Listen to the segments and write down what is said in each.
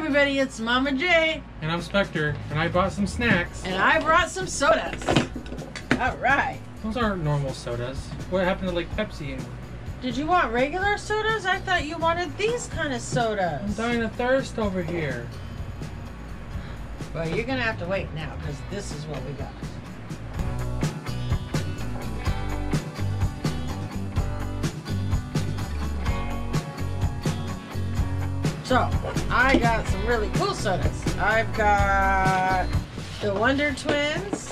everybody, it's Mama J, And I'm Spectre, and I bought some snacks. and I brought some sodas. All right. Those aren't normal sodas. What happened to like Pepsi? Did you want regular sodas? I thought you wanted these kind of sodas. I'm dying of thirst over here. Well, you're gonna have to wait now because this is what we got. So, I got some really cool sodas. I've got the Wonder Twins.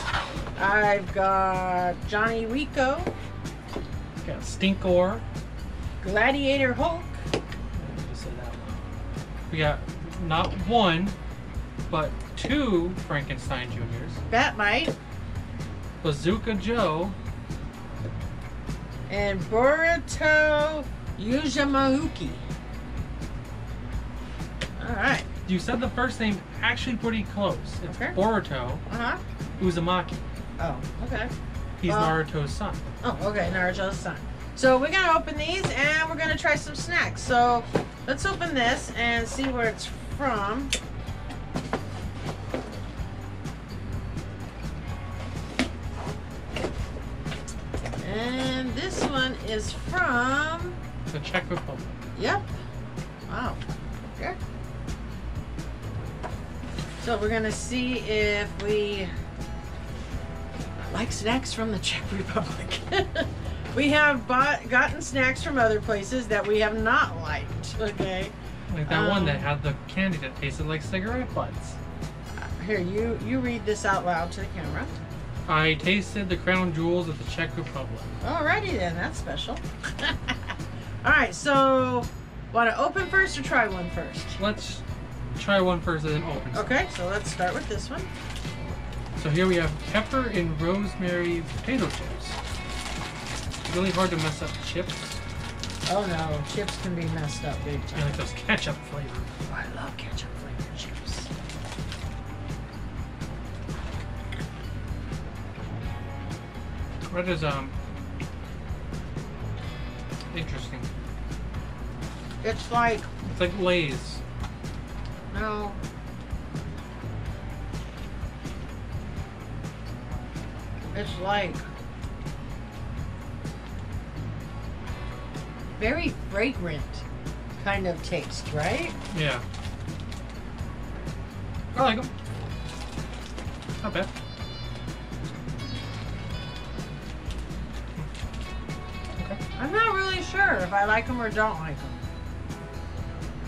I've got Johnny Rico, Got Stinkor. Gladiator Hulk, say that one. We got not one, but two Frankenstein Juniors. Batmite, Bazooka Joe. and Boruto Yuzumauki. All right. You said the first name actually pretty close. It's Okay. Boruto Uh huh. Uzumaki. Oh, okay. He's Well- Naruto's son. Oh, okay. Naruto's son. So we're gonna open these and we're gonna try some snacks. So let's open this and see where it's from. And this one is from. The Czech Republic. Yep. Wow. Okay. So we're gonna see if we like snacks from the Czech Republic. we have bought gotten snacks from other places that we have not liked. Okay. Like that one that Um, had the candy that tasted like cigarette butts. Here, you you read this out loud to the camera. I tasted the crown jewels of the Czech Republic. Alrighty then, that's special. All right, so want to open first or try one first? Let's try one first and then open. some. Okay, so let's start with this one. So here we have pepper and rosemary potato chips. Really hard to mess up chips. Oh no, chips can be messed up big time. I like those ketchup flavor. Oh, I love ketchup flavored chips. What is um interesting? It's like It's like Lay's. It's like very fragrant kind of taste, right? Yeah. I like them. Not bad. Okay. I'm not really sure if I like them or don't like them.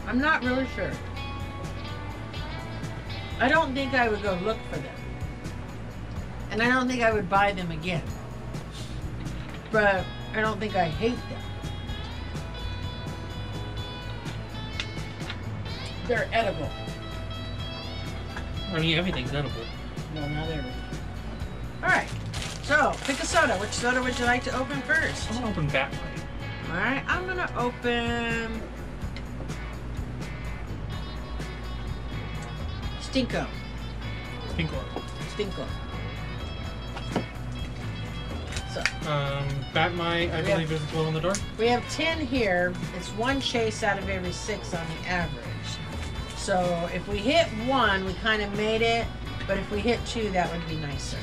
I'm not really sure. I don't think I would go look for them. And I don't think I would buy them again. But I don't think I hate them. They're edible. I mean everything's edible. No, not everything. Alright. So, pick a soda. Which soda would you like to open first? I'm gonna open Batmite. Alright, I'm gonna open Stinko. Stinkor. Stinko. So Um, Batmite, I believe is glow in the dark. we have ten here. It's one chase out of every six on the average. So if we hit one, we kind of made it. But if we hit two, that would be nicer.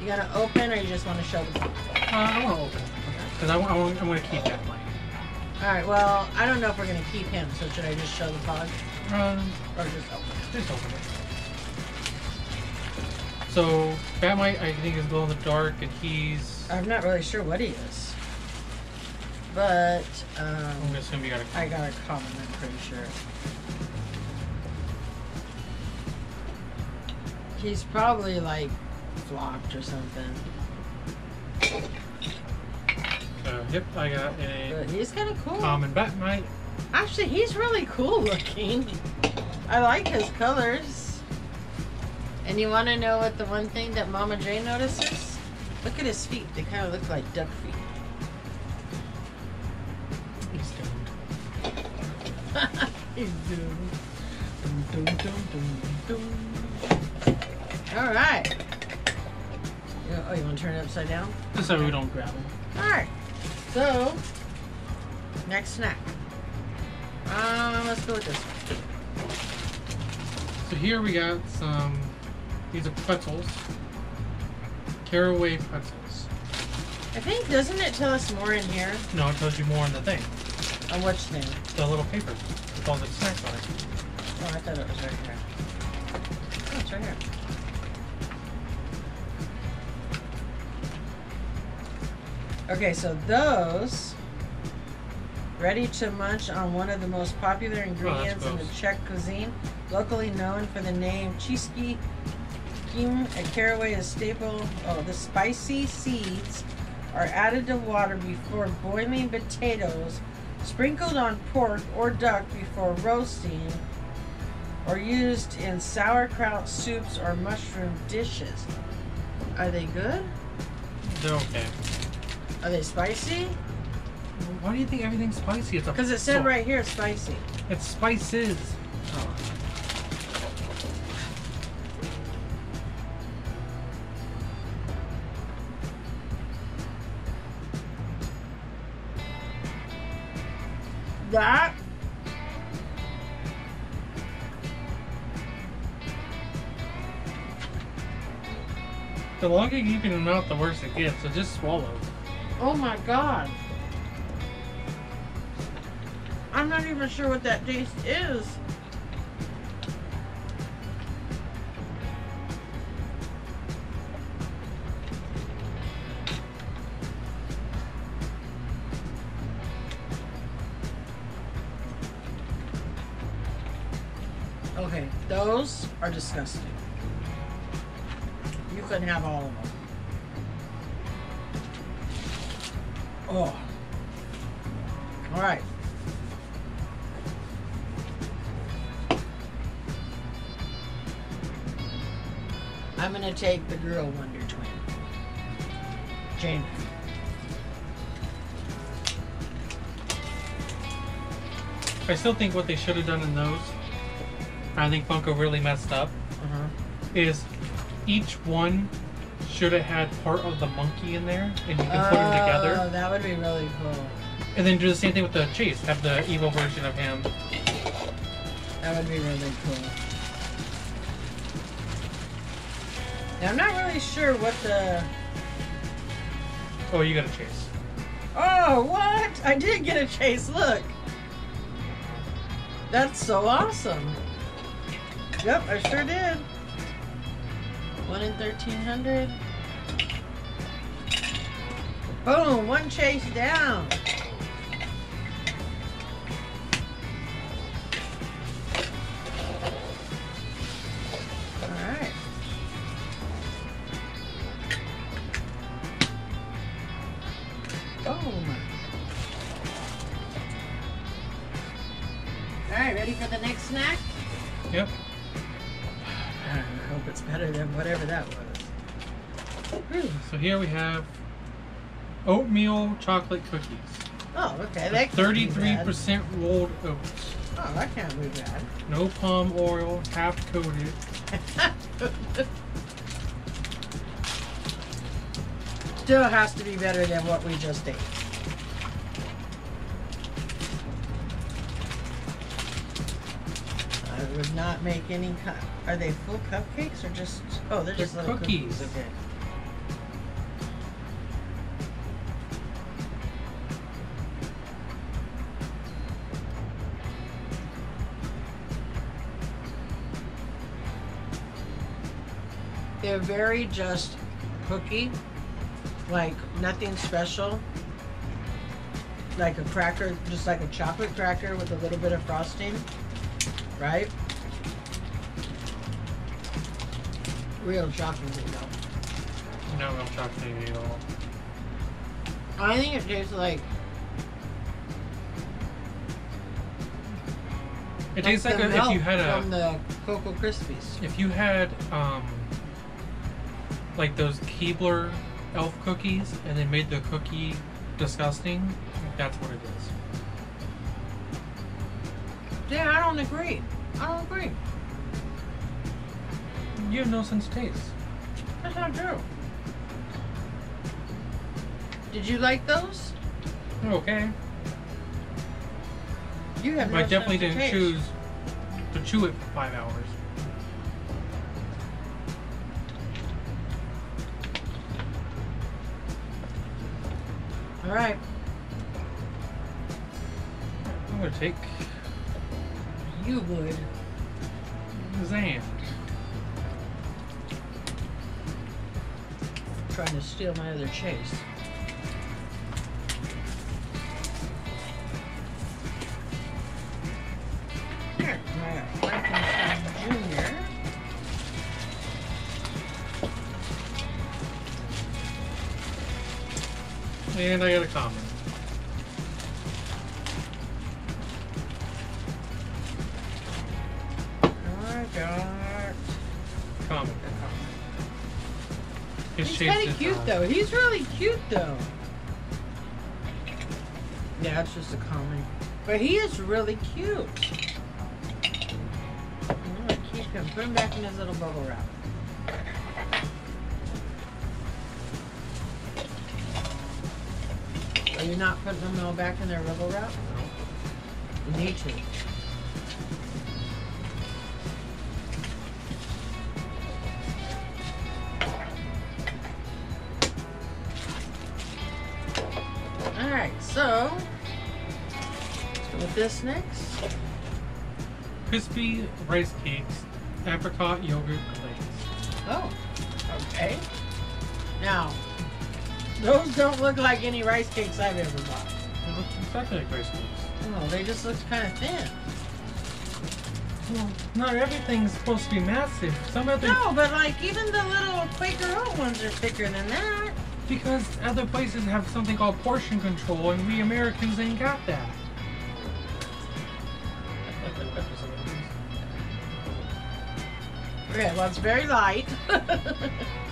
You gonna open, or you just want to show the box? Uh, I want to open because I want, I want, to keep Batmite. All right. Well, I don't know if we're gonna keep him. So should I just show the pod Um, or just open? it? just open it. So Batmite, I think is glow in the dark, and he's. I'm not really sure what he is. But I'm um, gonna assume you got got a common, I'm pretty sure. He's probably like flopped or something. Uh, yep, I got a But he's kind of cool. common Batmite. Actually, he's really cool looking. I like his colors. And you want to know what the one thing that Mama Jane notices? Look at his feet. They kind of look like duck feet. He's stoned. he's doomed. Dum, dum, dum. All right. Oh, oh you want to turn it upside down? Just so we don't grab him. All right. So, next snack. Um, let's go with this one. So here we got some. These are pretzels. Caraway pretzels. I think doesn't it tell us more in here No, it tells you more on the thing. on which thing? The little paper with all the snacks on it. Oh, I thought it was right here. Oh, it's right here. Okay, so those ready to munch on one of the most popular ingredients in the. Czech cuisine, locally known for the name chiski kim. A caraway is staple. Oh, the spicy seeds are added to water before boiling potatoes, sprinkled on pork or duck before roasting, or used in sauerkraut soups or mushroom dishes. Are they good? They're okay. Are they spicy? Why do you think everything's spicy? It's Because it said right here spicy. It's spices. Oh. That The longer you keep it in your mouth, the worse it gets. So just swallow. oh my god. Not even sure what that taste is. Okay, those are disgusting. You couldn't have all of them. Oh. All right. I'm gonna take the girl Wonder Twin. Jayna. I still think what they should have done in those, I think Funko really messed up, Uh-huh. is each one should have had part of the monkey in there, and you can put them together. Oh, that would be really cool. And then do the same thing with the Chase. Have the evil version of him. That would be really cool. Now, I'm not really sure what the. Oh, you got a Chase. Oh, what? I did get a chase. Look. That's so awesome. Yep, I sure did. One in 1300. Boom, one chase down. Chocolate cookies. Oh, okay. That can't be Thirty-three percent rolled oats. Oh, that can't be bad. No palm oil, half coated. Still has to be better than what we just ate. I would not make any. Are they full cupcakes or just? Oh, they're just They're little cookies. cookies. Okay. They're very just cookie, like nothing special. Like a cracker, just like a chocolate cracker with a little bit of frosting, right? Real chocolate though. No real chocolate at all. I think it tastes like It tastes like a, if you had a from the Cocoa Krispies. if you had um like those Keebler elf cookies and they made the cookie disgusting, that's what it is. Yeah, I don't agree. I don't agree. You have no sense of taste. That's not true. Did you like those? Okay. You have But I definitely didn't taste. choose to chew it for five hours. All right. I'm gonna take You would. Zan. Trying to steal my other chase. And I got a comment. I got. Comment. His He's kind of cute though. He's really cute though. Yeah, it's just a comic. But he is really cute. I'm gonna keep him. Put him back in his little bubble wrap. Are you not putting them all back in their bubble wrap? You need to. Alright, so let's go with this next. Crispy rice cakes, apricot yogurt glaze. Oh, okay. Now, those don't look like any rice cakes I've ever bought. They look exactly like rice cakes. Oh, they just look kind of thin. Well, not everything's supposed to be massive. Some other No, but like even the little Quaker Oat ones are thicker than that. because other places have something called portion control, and we Americans ain't got that. Okay, well it's very light.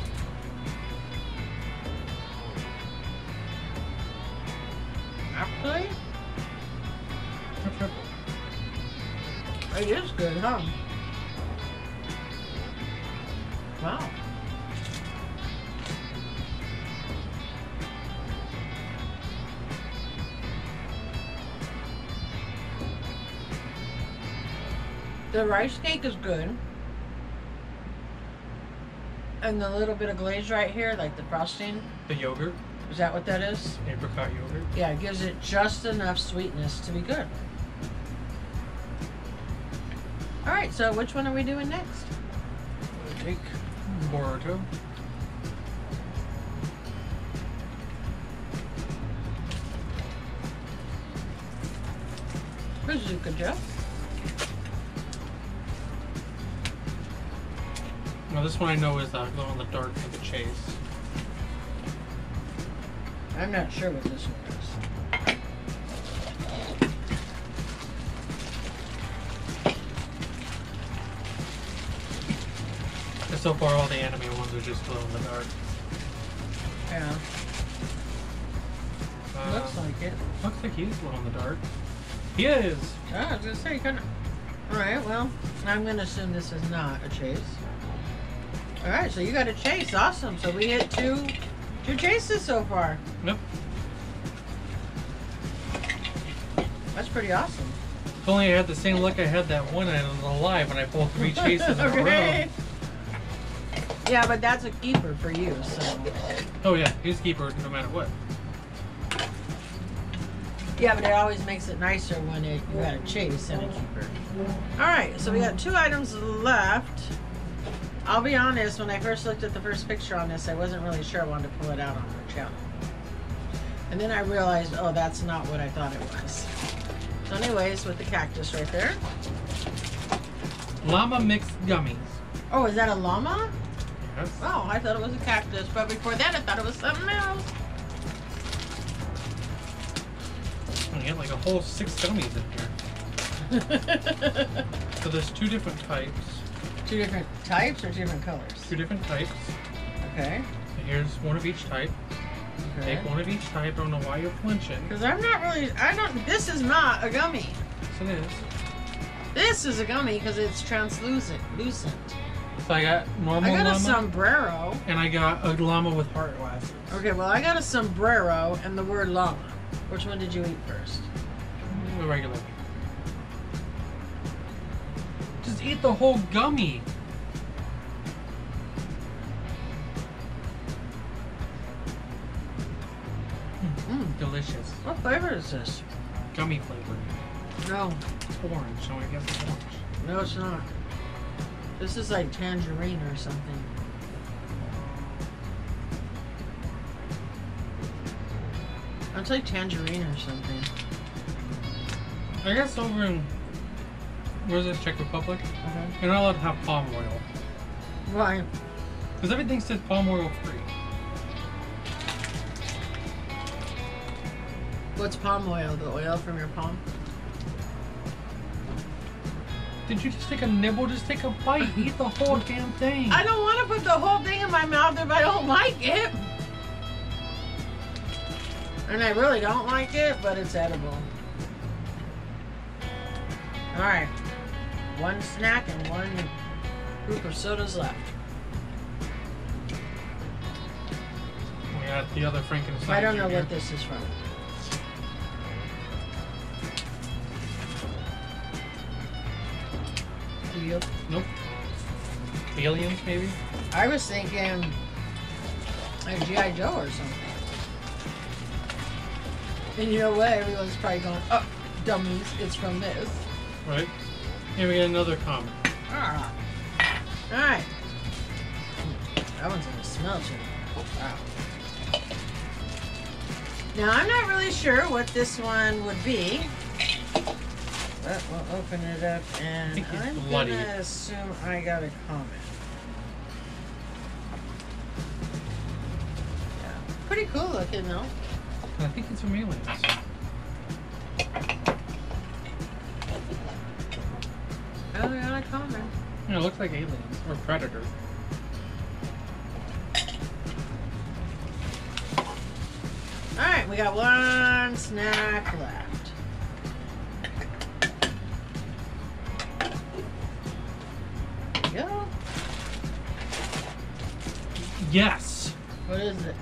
Actually, it is good, huh? Wow. The rice cake is good. And the little bit of glaze right here, like the frosting, The yogurt, is that what that is? apricot yogurt. Yeah, it gives it just enough sweetness to be good. Alright, so which one are we doing next? Take Boruto. Bazooka Joe. Now this one I know is uh, glow in the dark for the chase. I'm not sure what this one is. So far, all the anime ones are just glow in the dark. Yeah, Uh, looks like it. looks like he's glow in the dark. He is. Oh, I was gonna say, kind of. Alright, well, I'm gonna assume this is not a chase. Alright, so you got a chase. Awesome. So we hit two two chases so far. Nope. That's pretty awesome. If only I had the same luck I had that one night on the live when I pulled three chases in a row. Okay. Yeah, but that's a keeper for you, so. Oh yeah, he's keeper no matter what. Yeah, but it always makes it nicer when it, you got a chase and a keeper. Alright, so we got two items left. I'll be honest, when I first looked at the first picture on this, I wasn't really sure I wanted to pull it out on our channel. And then I realized, oh, that's not what I thought it was. So anyways, with the cactus right there. Llama mixed gummies. Oh, is that a llama? Yes. Oh, I thought it was a cactus, but before that I thought it was something else. And you get like a whole six gummies in here. So there's two different types. Two different types or two different colors? Two different types. Okay. Here's one of each type. Okay. Take one of each type. I don't know why you're flinching. Because I'm not really, I don't, this is not a gummy. Yes, it is. This is a gummy because it's translucent, lucent. So I got normal I got a sombrero. and I got a llama with heart glasses. Okay, well, I got a sombrero and the word llama. Which one did you eat first? The regular. Just eat the whole gummy. Mm. delicious. What flavor is this? Gummy flavor. No, Orange. So I guess it's orange. no, it's not. This is like tangerine or something. It's like tangerine or something. I guess over in where's it? Czech Republic. Okay. You're not allowed to have palm oil Why? because everything says palm oil free. What's palm oil? The oil from your palm? Did you just take a nibble? Just take a bite. Eat the whole damn thing. I don't want to put the whole thing in my mouth if I don't like it. And I really don't like it, but it's edible. Alright. One snack and one group of sodas left. We had the other Frankenstein. I don't know what this is from. Do you? Nope. Aliens, maybe. I was thinking like G.I. Joe or something. And you know what? Everyone's probably going, oh, dummies, it's from this. Right. Here we get another comment. Ah. Alright. That one's gonna smell too. Wow. Now, I'm not really sure what this one would be. But we'll open it up and I'm bloody. gonna assume I got a comment. Yeah. Pretty cool looking though. I think it's from Aliens. Oh, we got a comment. Yeah, it looks like Aliens or Predator. Alright, we got one snack left. There we Go. Yes. What is it?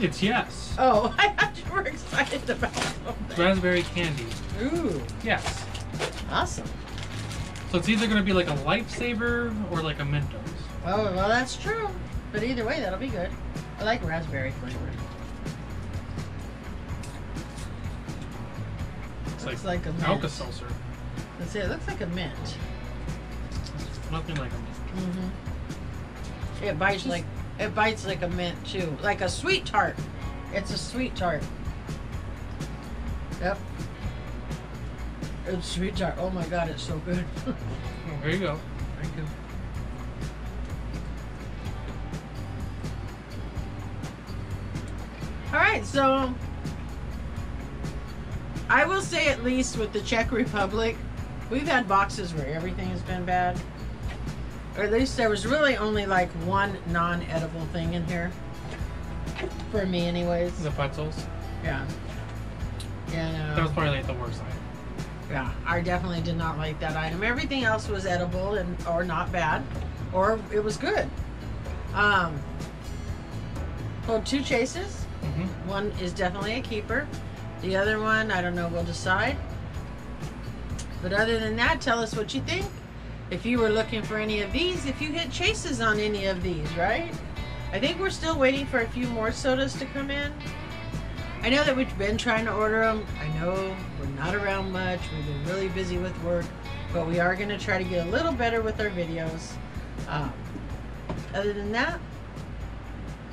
It's yes. Oh, I thought you were excited about something. Raspberry candy. Ooh, Yes. awesome. So it's either gonna be like a lifesaver or like a Mentos. Oh, well, that's true. But either way, that'll be good. I like raspberry flavor. It's Looks like, like a mint. Alka-Seltzer. Let's see, it looks like a mint. Nothing like a mint. Mm-hmm. It bites Just- like it bites like a mint too, like a sweet tart. It's a sweet tart. Yep. It's sweet tart. Oh my god, it's so good. Oh, here you go. Thank you. All right, so I will say at least with the Czech Republic, we've had boxes where everything has been bad. Or at least there was really only like one non-edible thing in here. For me anyways. The pretzels. Yeah. Yeah. That was um, probably like the worst item. Yeah, I definitely did not like that item. Everything else was edible and or not bad, or it was good. Um, pulled two chases. Mm-hmm. One is definitely a keeper. The other one, I don't know. We'll decide. But other than that, tell us what you think. If you were looking for any of these, if you hit chases on any of these, right? I think we're still waiting for a few more sodas to come in. I know that we've been trying to order them. I know we're not around much. We've been really busy with work, but we are going to try to get a little better with our videos. Um, other than that,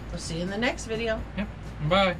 we'll see you in the next video. Yep. Bye.